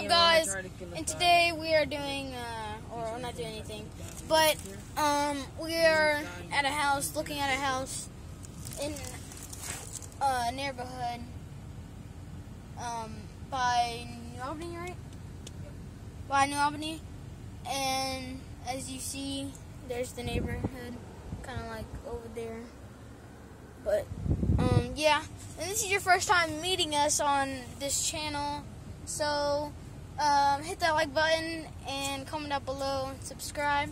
up, guys? And today we are doing, uh, or we're not doing anything, but um, we are at a house, looking at a house in a neighborhood um, by New Albany, right? By New Albany, and as you see, there's the neighborhood, kind of like over there. But um, yeah, and this is your first time meeting us on this channel, so um, hit that like button and comment down below and subscribe.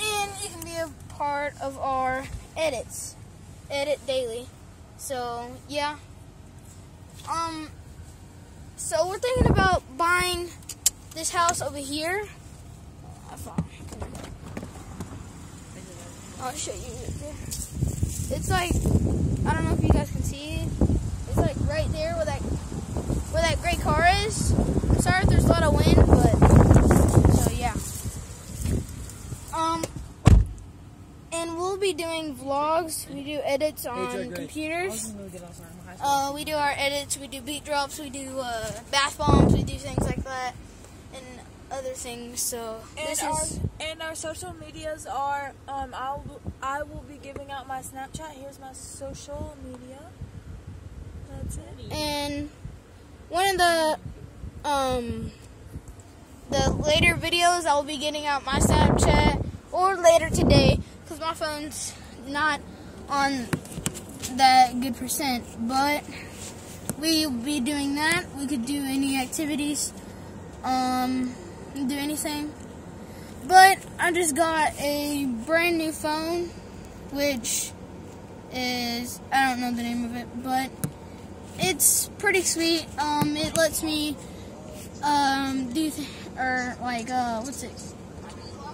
And you can be a part of our edits, edit daily. So yeah, um, so we're thinking about buying this house over here. I'll show you. It's like I don't know if you guys can see it. It's like right there where that where that great car is. I'm sorry if there's a lot of wind, but so yeah. Um, and we'll be doing vlogs. We do edits on computers. Uh, we do our edits. We do beat drops. We do uh, bath bombs. We do things like that, and other things. So and this our, is and our social medias are um I'll I will be giving out my Snapchat. Here's my social media. That's it. and one of the um the later videos I'll be getting out my Snapchat or later today because my phone's not on that good percent but we'll be doing that we could do any activities um do anything but I just got a brand new phone which is I don't know the name of it but it's pretty sweet. Um, it lets me um, do or like uh, what's it,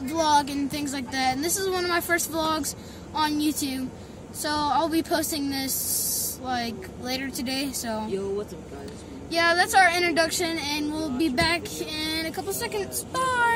vlog and things like that. And this is one of my first vlogs on YouTube, so I'll be posting this like later today. So Yo, what's up, guys? yeah, that's our introduction, and we'll be back in a couple seconds. Bye.